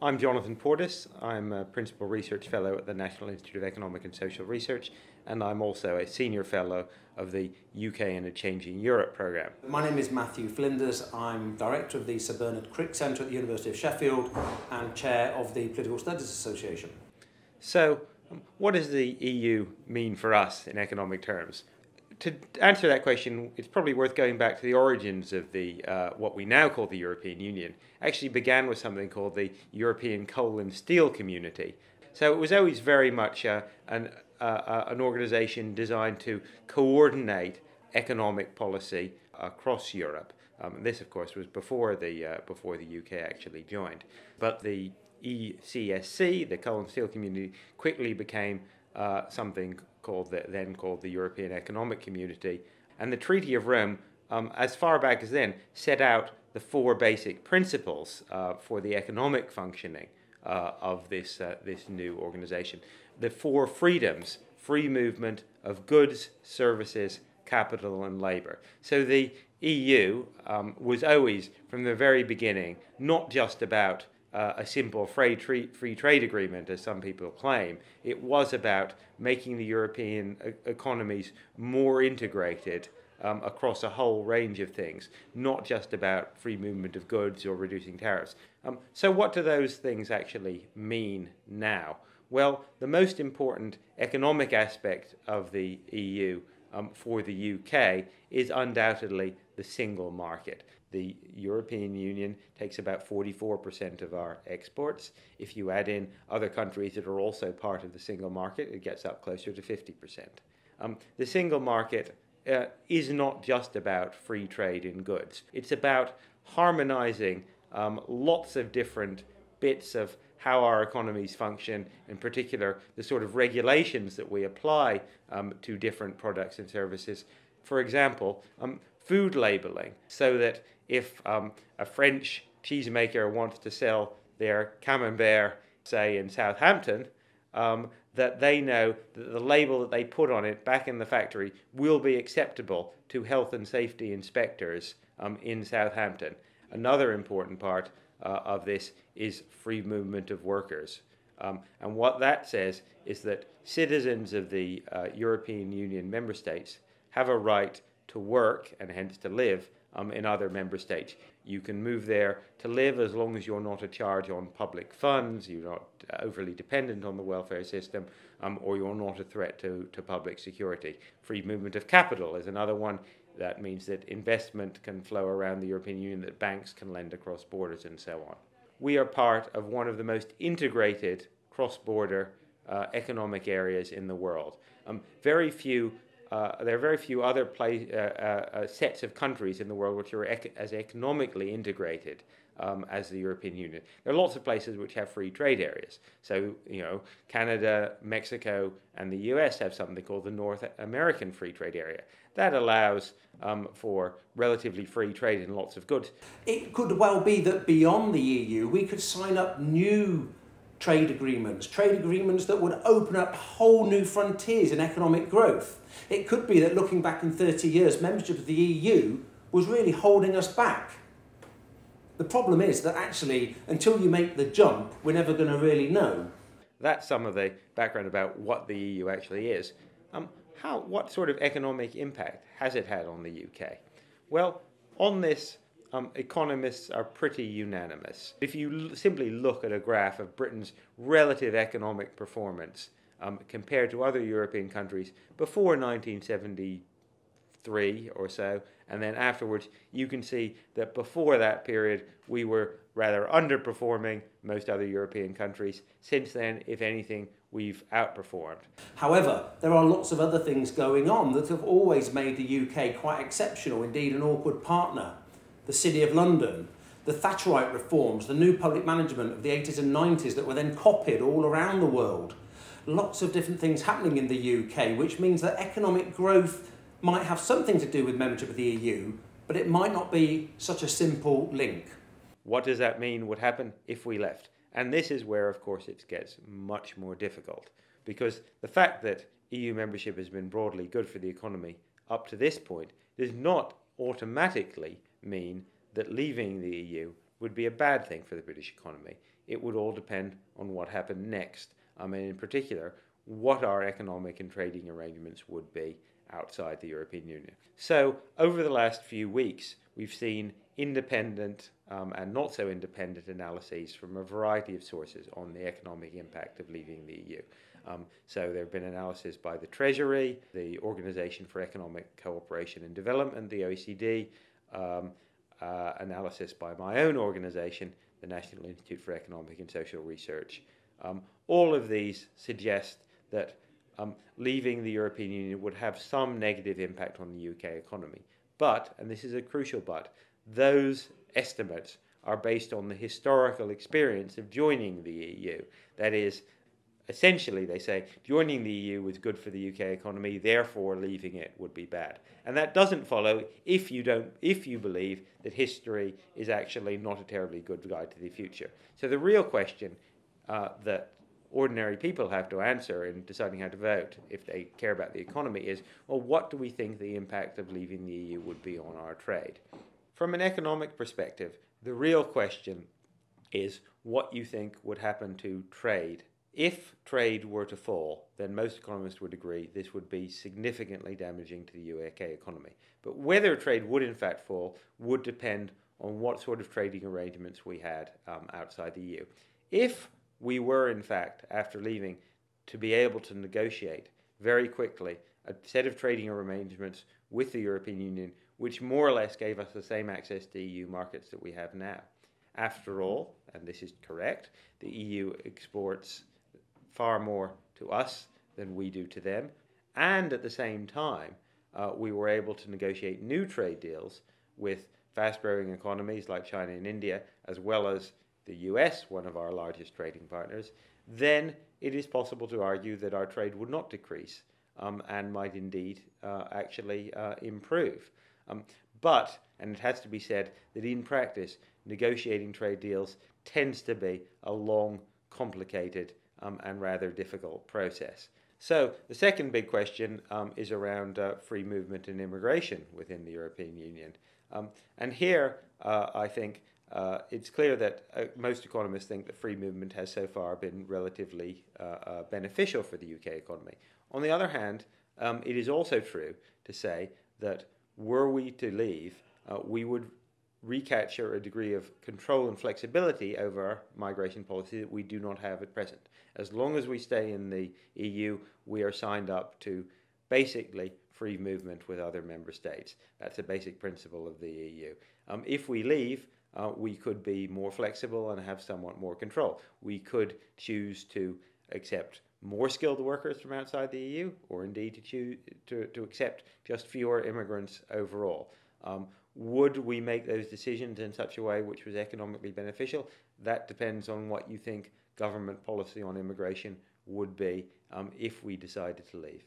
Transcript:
I'm Jonathan Portes. I'm a Principal Research Fellow at the National Institute of Economic and Social Research, and I'm also a Senior Fellow of the UK in a Changing Europe programme. My name is Matthew Flinders. I'm Director of the Sir Bernard Crick Centre at the University of Sheffield and Chair of the Political Studies Association. So, what does the EU mean for us in economic terms? To answer that question, it's probably worth going back to the origins of the uh, what we now call the European Union. Actually, began with something called the European Coal and Steel Community. So it was always very much uh, an uh, uh an organization designed to coordinate economic policy across Europe. Um, this, of course, was before the uh, before the UK actually joined. But the ECSC, the Coal and Steel Community, quickly became uh, something called the, then called the European Economic Community. And the Treaty of Rome, um, as far back as then, set out the four basic principles uh, for the economic functioning uh, of this, uh, this new organization. The four freedoms free movement of goods, services, capital, and labor. So the EU um, was always, from the very beginning, not just about uh, a simple free, free trade agreement, as some people claim. It was about making the European economies more integrated um, across a whole range of things, not just about free movement of goods or reducing tariffs. Um, so, what do those things actually mean now? Well, the most important economic aspect of the EU um, for the UK is undoubtedly the single market. The European Union takes about 44% of our exports. If you add in other countries that are also part of the single market, it gets up closer to 50%. Um, the single market uh, is not just about free trade in goods, it's about harmonizing um, lots of different bits of how our economies function, in particular, the sort of regulations that we apply um, to different products and services. For example, um, food labeling, so that if um, a French cheesemaker wants to sell their camembert, say in Southampton, um, that they know that the label that they put on it back in the factory will be acceptable to health and safety inspectors um, in Southampton. Another important part uh, of this is free movement of workers. Um, and what that says is that citizens of the uh, European Union member states have a right to work and hence to live um, in other member states. You can move there to live as long as you're not a charge on public funds, you're not overly dependent on the welfare system, um, or you're not a threat to, to public security. Free movement of capital is another one. That means that investment can flow around the European Union, that banks can lend across borders, and so on. We are part of one of the most integrated cross border uh, economic areas in the world. Um, very few uh, there are very few other play, uh, uh, uh, sets of countries in the world which are ec- as economically integrated um, as the European Union. There are lots of places which have free trade areas. So, you know, Canada, Mexico, and the US have something called the North American Free Trade Area. That allows um, for relatively free trade in lots of goods. It could well be that beyond the EU, we could sign up new trade agreements, trade agreements that would open up whole new frontiers in economic growth. It could be that looking back in 30 years, membership of the EU was really holding us back. The problem is that actually, until you make the jump, we're never going to really know. That's some of the background about what the EU actually is. Um, how, what sort of economic impact has it had on the UK? Well, on this um, economists are pretty unanimous. If you simply look at a graph of Britain's relative economic performance um, compared to other European countries before 1973 or so, and then afterwards, you can see that before that period, we were rather underperforming most other European countries. Since then, if anything, we've outperformed. However, there are lots of other things going on that have always made the UK quite exceptional, indeed, an awkward partner the City of London, the Thatcherite reforms, the new public management of the 80s and 90s that were then copied all around the world. Lots of different things happening in the UK, which means that economic growth might have something to do with membership of the EU, but it might not be such a simple link. What does that mean would happen if we left? And this is where, of course, it gets much more difficult because the fact that EU membership has been broadly good for the economy up to this point does not automatically mean that leaving the EU would be a bad thing for the British economy. it would all depend on what happened next. I mean, in particular, what our economic and trading arrangements would be outside the European Union. So, over the last few weeks, we've seen independent um, and not so independent analyses from a variety of sources on the economic impact of leaving the EU. Um, so there have been analyses by the Treasury, the Organization for Economic Cooperation and Development, the OECD, um, uh, analysis by my own organization, the National Institute for Economic and Social Research. Um, all of these suggest that um, leaving the European Union would have some negative impact on the UK economy. But, and this is a crucial but, those estimates are based on the historical experience of joining the EU. That is, essentially, they say joining the EU was good for the UK economy, therefore leaving it would be bad. And that doesn't follow if you don't, if you believe that history is actually not a terribly good guide to the future. So the real question uh, that ordinary people have to answer in deciding how to vote if they care about the economy is, well, what do we think the impact of leaving the EU would be on our trade? From an economic perspective, the real question is what you think would happen to trade. If trade were to fall, then most economists would agree this would be significantly damaging to the UK economy. But whether trade would in fact fall would depend on what sort of trading arrangements we had um, outside the EU. If we were, in fact, after leaving, to be able to negotiate very quickly a set of trading arrangements with the European Union which more or less gave us the same access to EU markets that we have now. After all, and this is correct, the EU exports far more to us than we do to them. And at the same time, uh, we were able to negotiate new trade deals with fast growing economies like China and India, as well as the US, one of our largest trading partners, then it is possible to argue that our trade would not decrease um, and might indeed uh, actually uh, improve. Um, but, and it has to be said, that in practice, negotiating trade deals tends to be a long, complicated, um, and rather difficult process. So, the second big question um, is around uh, free movement and immigration within the European Union. Um, and here, uh, I think uh, it's clear that uh, most economists think that free movement has so far been relatively uh, uh, beneficial for the UK economy. On the other hand, um, it is also true to say that were we to leave, we would recapture a degree of control and flexibility over migration policy that we do not have at present. As long as we stay in the EU, we are signed up to basically free movement with other member states. That's a basic principle of the EU. Um, if we leave, uh, we could be more flexible and have somewhat more control. We could choose to accept more skilled workers from outside the EU, or indeed to, choose, to, to accept just fewer immigrants overall. Um, would we make those decisions in such a way which was economically beneficial? That depends on what you think government policy on immigration would be um, if we decided to leave.